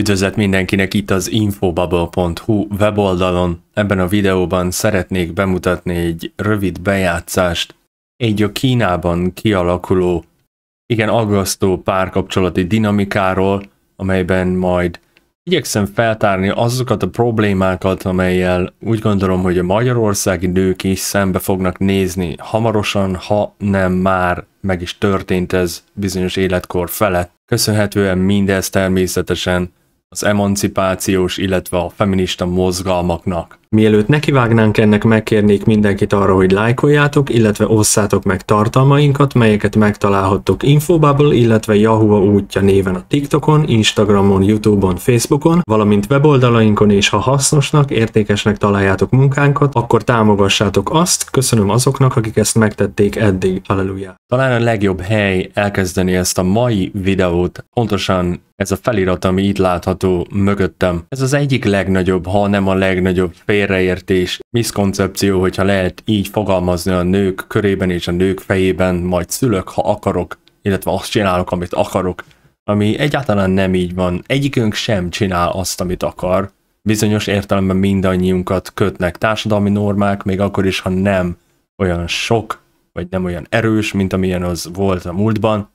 Üdvözlet mindenkinek itt az infobubble.hu weboldalon. Ebben a videóban szeretnék bemutatni egy rövid bejátszást egy a Kínában kialakuló, igen aggasztó párkapcsolati dinamikáról, amelyben majd igyekszem feltárni azokat a problémákat, amelyel úgy gondolom, hogy a magyarországi nők is szembe fognak nézni hamarosan, ha nem már meg is történt ez bizonyos életkor felett. Köszönhetően mindez természetesen az emancipációs, illetve a feminista mozgalmaknak. Mielőtt nekivágnánk ennek, megkérnék mindenkit arra, hogy lájkoljátok, illetve osszátok meg tartalmainkat, melyeket megtalálhattok Infobubble, illetve Yahoo útja néven a TikTokon, Instagramon, Youtube-on, Facebookon, valamint weboldalainkon, és ha hasznosnak, értékesnek találjátok munkánkat, akkor támogassátok azt, köszönöm azoknak, akik ezt megtették eddig. Halleluja! Talán a legjobb hely elkezdeni ezt a mai videót, pontosan ez a felirat, ami itt látható mögöttem. Ez az egyik legnagyobb, ha nem a legnagyobb fél félreértés, miszkoncepció, hogyha lehet így fogalmazni a nők körében és a nők fejében, majd szülök, ha akarok, illetve azt csinálok, amit akarok, ami egyáltalán nem így van. Egyikünk sem csinál azt, amit akar. Bizonyos értelemben mindannyiunkat kötnek társadalmi normák, még akkor is, ha nem olyan sok, vagy nem olyan erős, mint amilyen az volt a múltban.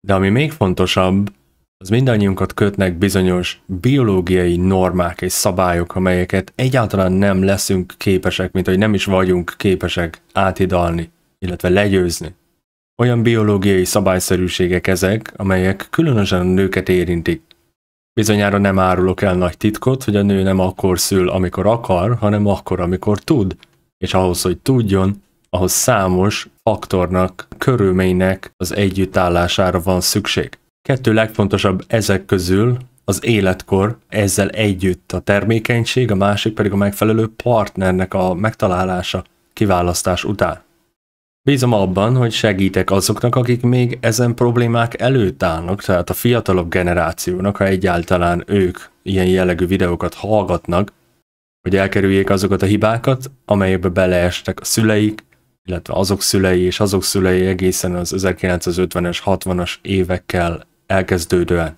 De ami még fontosabb, az mindannyiunkat kötnek bizonyos biológiai normák és szabályok, amelyeket egyáltalán nem leszünk képesek, mint hogy nem is vagyunk képesek átidalni, illetve legyőzni. Olyan biológiai szabályszerűségek ezek, amelyek különösen a nőket érintik. Bizonyára nem árulok el nagy titkot, hogy a nő nem akkor szül, amikor akar, hanem akkor, amikor tud. És ahhoz, hogy tudjon, ahhoz számos faktornak, körülménynek az együttállására van szükség. Kettő legfontosabb ezek közül az életkor, ezzel együtt a termékenység, a másik pedig a megfelelő partnernek a megtalálása, kiválasztás után. Bízom abban, hogy segítek azoknak, akik még ezen problémák előtt állnak, tehát a fiatalabb generációnak, ha egyáltalán ők ilyen jellegű videókat hallgatnak, hogy elkerüljék azokat a hibákat, amelyekbe beleestek a szüleik, illetve azok szülei és azok szülei egészen az 1950-es, 60-as évekkel elkezdődően.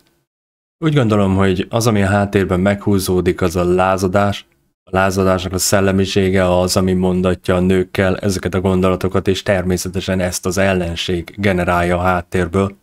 Úgy gondolom, hogy az, ami a háttérben meghúzódik, az a lázadás, a lázadásnak a szellemisége az, ami mondatja a nőkkel ezeket a gondolatokat, és természetesen ezt az ellenség generálja a háttérből.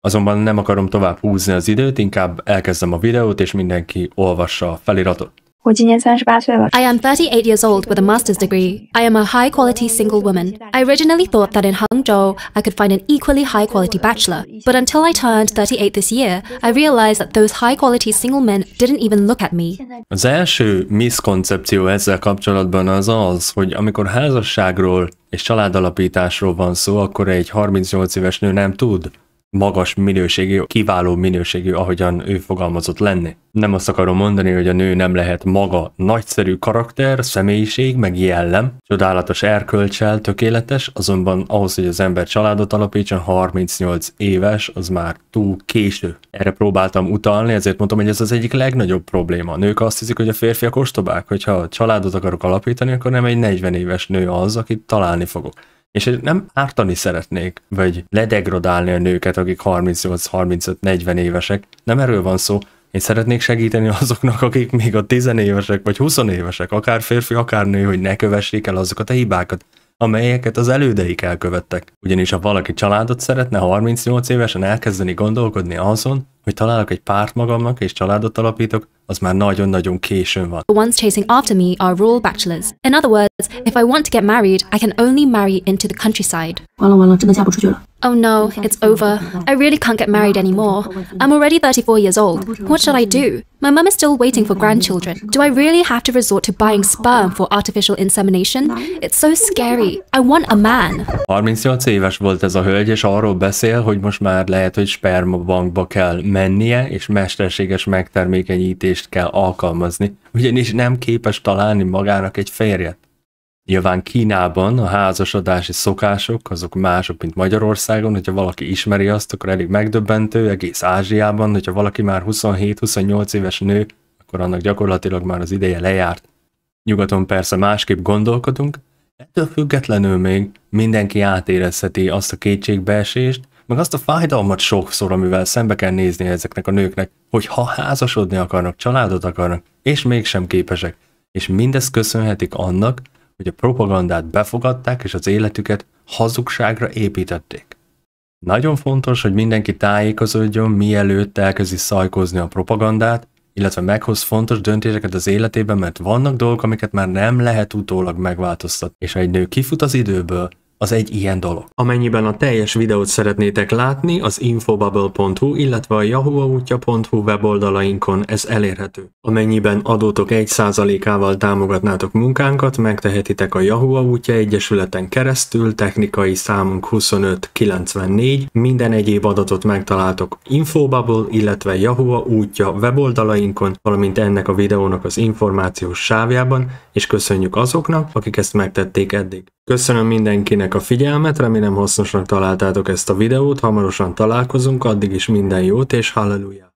Azonban nem akarom tovább húzni az időt, inkább elkezdem a videót, és mindenki olvassa a feliratot. 我今年三十八岁了。 I am 38 years old with a master's degree. I am a high quality single woman. I originally thought that in Hangzhou I could find an equally high quality bachelor, but until I turned 38 this year, I realized that those high quality single men didn't even look at me. Az első miszkoncepció ezzel kapcsolatban az az, hogy amikor házasságról és családalapításról van szó, akkor egy 38 éves nő nem tud magas minőségű, kiváló minőségű, ahogyan ő fogalmazott lenni. Nem azt akarom mondani, hogy a nő nem lehet maga nagyszerű karakter, személyiség, meg jellem, csodálatos erkölcsel, tökéletes, azonban ahhoz, hogy az ember családot alapítson, 38 éves, az már túl késő. Erre próbáltam utalni, ezért mondtam, hogy ez az egyik legnagyobb probléma. A nők azt hiszik, hogy a férfiak ostobák, hogyha családot akarok alapítani, akkor nem egy 40 éves nő az, akit találni fogok. És nem ártani szeretnék, vagy ledegradálni a nőket, akik 38-35-40 évesek. Nem erről van szó. Én szeretnék segíteni azoknak, akik még a 10 évesek, vagy 20 évesek, akár férfi, akár nő, hogy ne kövessék el azokat a hibákat, amelyeket az elődeik elkövettek. Ugyanis ha valaki családot szeretne 38 évesen elkezdeni gondolkodni azon, hogy találok egy párt magamnak és családot alapítok, az már nagyon-nagyon későn van. The ones chasing after me are rural bachelors. In other words, if I want to get married, I can only marry into the countryside. 完了完了，真的嫁不出去了。 Oh no, it's over. I really can't get married anymore. I'm already 34 years old. What should I do? My mum is still waiting for grandchildren. Do I really have to resort to buying sperm for artificial insemination? It's so scary. I want a man. 38 éves volt ez a hölgy, és arról beszél, hogy most már lehet, hogy spermabankba kell mennie, és mesterséges megtermékenyítést kell alkalmazni, ugyanis nem képes találni magának egy férjet. Nyilván Kínában a házasodási szokások azok mások, mint Magyarországon, hogyha valaki ismeri azt, akkor elég megdöbbentő, egész Ázsiában, hogyha valaki már 27-28 éves nő, akkor annak gyakorlatilag már az ideje lejárt. Nyugaton persze másképp gondolkodunk, ettől függetlenül még mindenki átérezheti azt a kétségbeesést, meg azt a fájdalmat sokszor, amivel szembe kell nézni ezeknek a nőknek, hogy ha házasodni akarnak, családot akarnak, és mégsem képesek. És mindezt köszönhetik annak, hogy a propagandát befogadták, és az életüket hazugságra építették. Nagyon fontos, hogy mindenki tájékozódjon, mielőtt elkezdi szajkozni a propagandát, illetve meghoz fontos döntéseket az életében, mert vannak dolgok, amiket már nem lehet utólag megváltoztatni. És ha egy nő kifut az időből, az egy ilyen dolog. Amennyiben a teljes videót szeretnétek látni, az infobubble.hu, illetve a yahooautya.hu weboldalainkon ez elérhető. Amennyiben adótok 1%-ával támogatnátok munkánkat, megtehetitek a Yahoo útja egyesületen keresztül, technikai számunk 2594, minden egyéb adatot megtaláltok Infobubble, illetve Yahoo útja weboldalainkon, valamint ennek a videónak az információs sávjában, és köszönjük azoknak, akik ezt megtették eddig. Köszönöm mindenkinek a figyelmet, remélem hasznosnak találtátok ezt a videót, hamarosan találkozunk, addig is minden jót és halleluja!